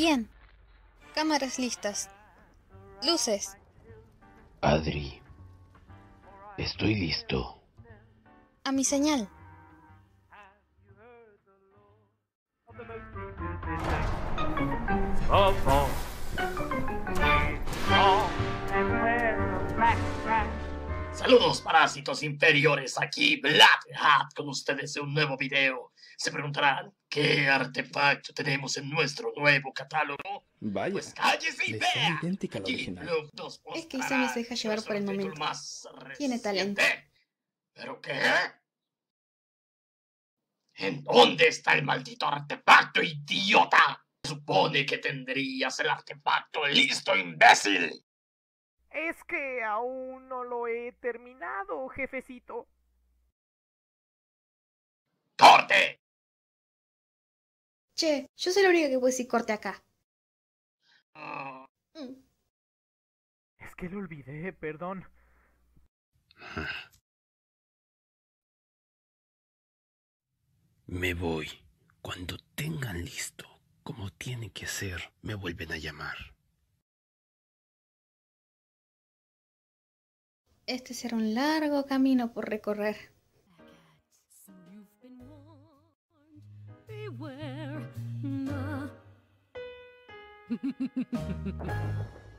Bien. Cámaras listas. Luces. Adri, estoy listo. A mi señal. Saludos parásitos inferiores, aquí Black Hat con ustedes en un nuevo video. Se preguntarán qué artefacto tenemos en nuestro nuevo catálogo. Vaya, Pues cállese y vea. idéntica a la Aquí original. Es que Isami se deja llevar por el momento. más Tiene talento. ¿Pero qué? ¿En dónde está el maldito artefacto, idiota? Supone que tendrías el artefacto listo, imbécil. Es que aún no lo he terminado, jefecito. ¡Corte! Che, yo soy la única que puede decir corte acá. Ah, Mm. Es que lo olvidé, perdón. Me voy. Cuando tengan listo, como tiene que ser, me vuelven a llamar. Este será un largo camino por recorrer.